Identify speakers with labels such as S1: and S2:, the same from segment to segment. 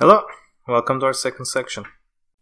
S1: Hello, welcome to our second section.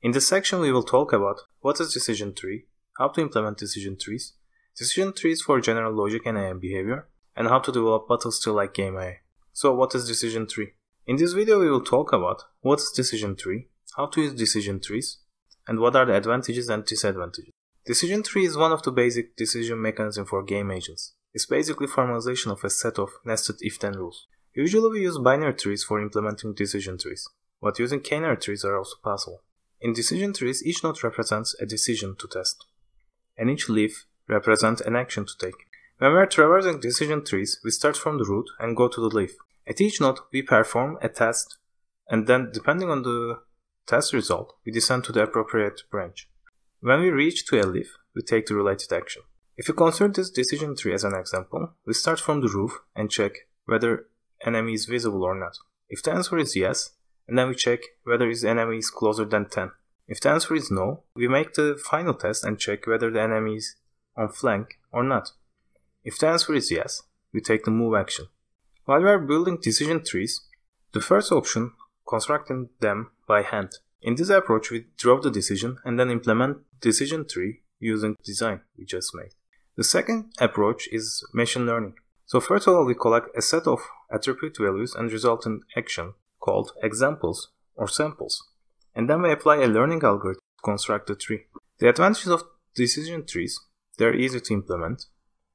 S1: In this section, we will talk about what is decision tree, how to implement decision trees, decision trees for general logic and AI behavior, and how to develop Battlestil-like game AI. So, what is decision tree? In this video, we will talk about what is decision tree, how to use decision trees, and what are the advantages and disadvantages. Decision tree is one of the basic decision mechanisms for game agents. It's basically formalization of a set of nested if-then rules. Usually we use binary trees for implementing decision trees but using k-NARY trees are also possible. In decision trees, each node represents a decision to test, and each leaf represents an action to take. When we are traversing decision trees, we start from the root and go to the leaf. At each node, we perform a test, and then, depending on the test result, we descend to the appropriate branch. When we reach to a leaf, we take the related action. If we consider this decision tree as an example, we start from the roof and check whether enemy is visible or not. If the answer is yes, and then we check whether his enemy is closer than 10. If the answer is no, we make the final test and check whether the enemy is on flank or not. If the answer is yes, we take the move action. While we are building decision trees, the first option constructing them by hand. In this approach, we draw the decision and then implement decision tree using design we just made. The second approach is machine learning. So first of all, we collect a set of attribute values and result in action called examples or samples. And then we apply a learning algorithm to construct a tree. The advantages of decision trees, they're easy to implement,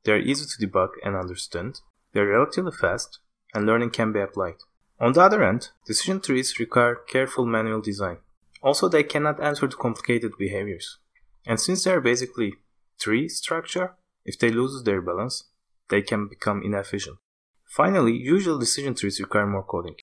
S1: they're easy to debug and understand, they're relatively fast, and learning can be applied. On the other hand, decision trees require careful manual design. Also, they cannot answer to complicated behaviors. And since they are basically tree structure, if they lose their balance, they can become inefficient. Finally, usual decision trees require more coding.